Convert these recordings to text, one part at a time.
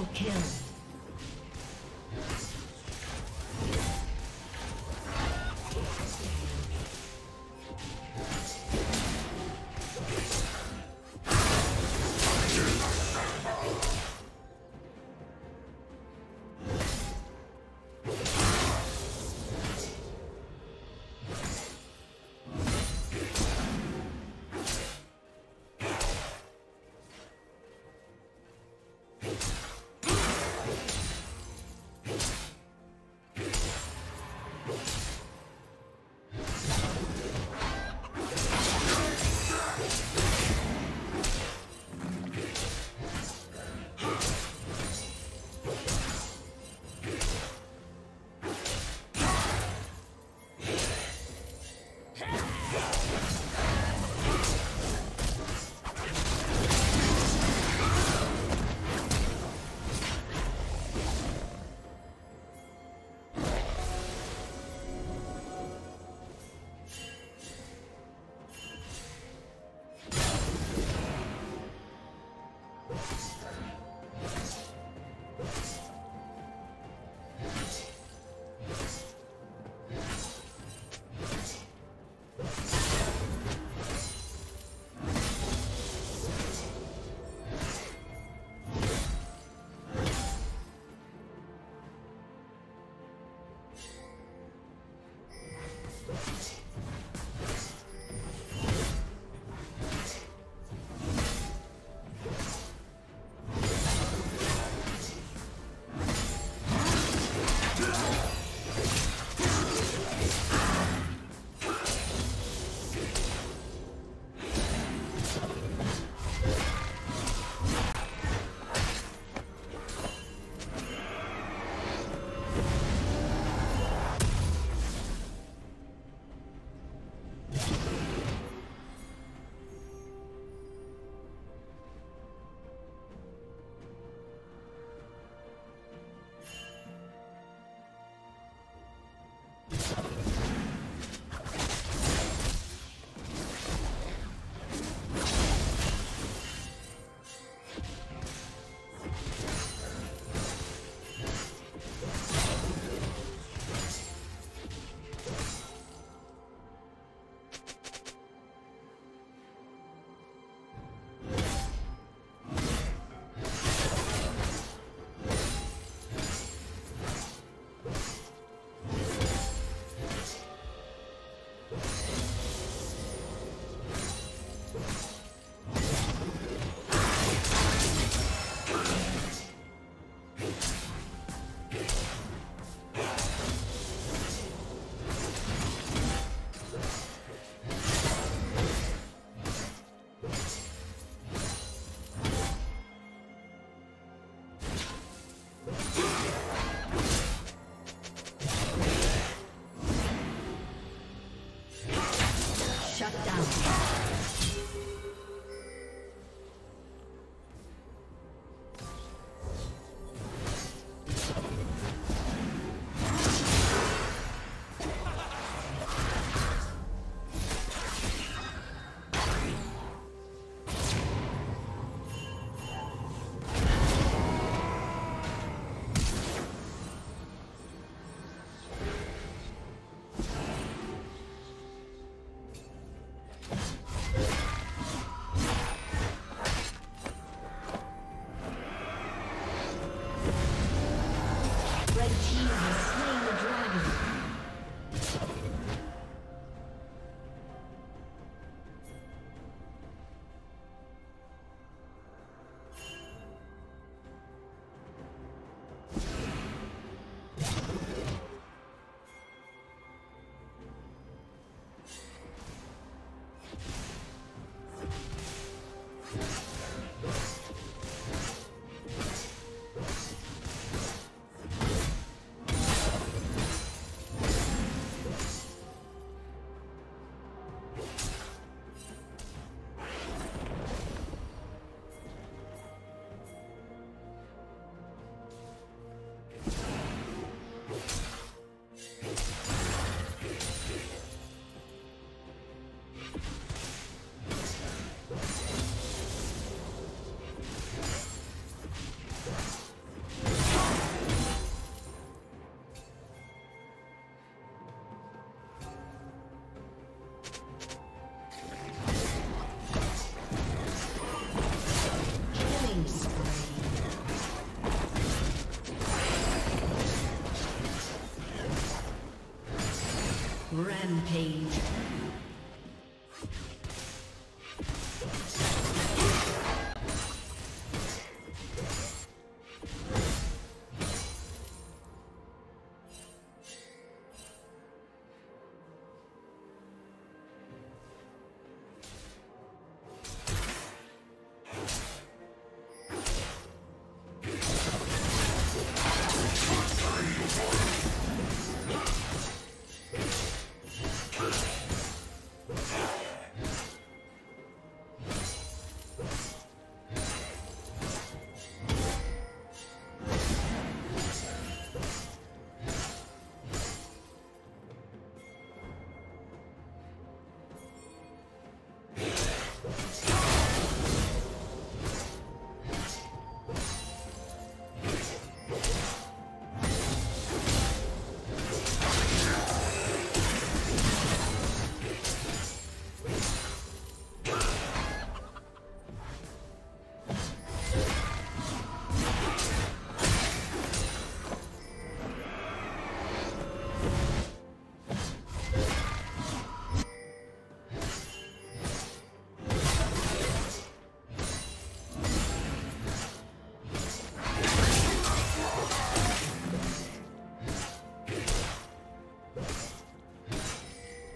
Double kill. Rampage.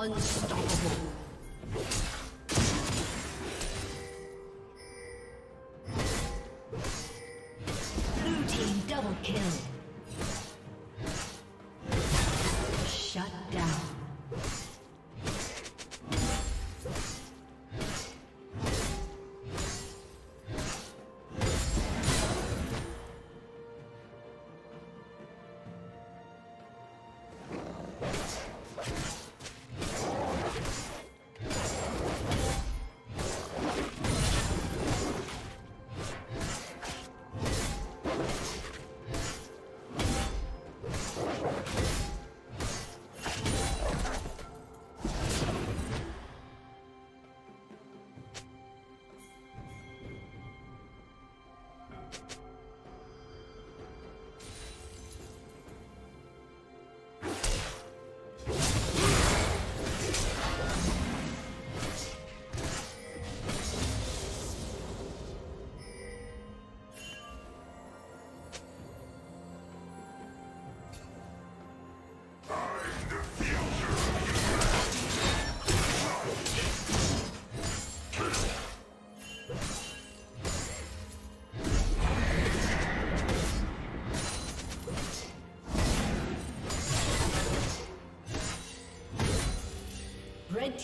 Unstoppable.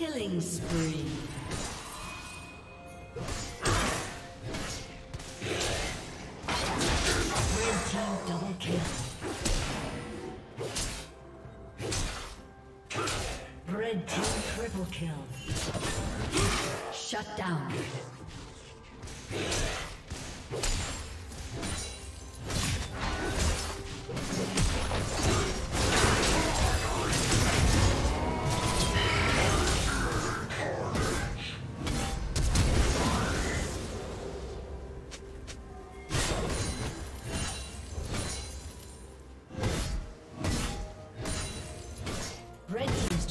Killing spree. Red team double kill. Red team triple kill. Shut down.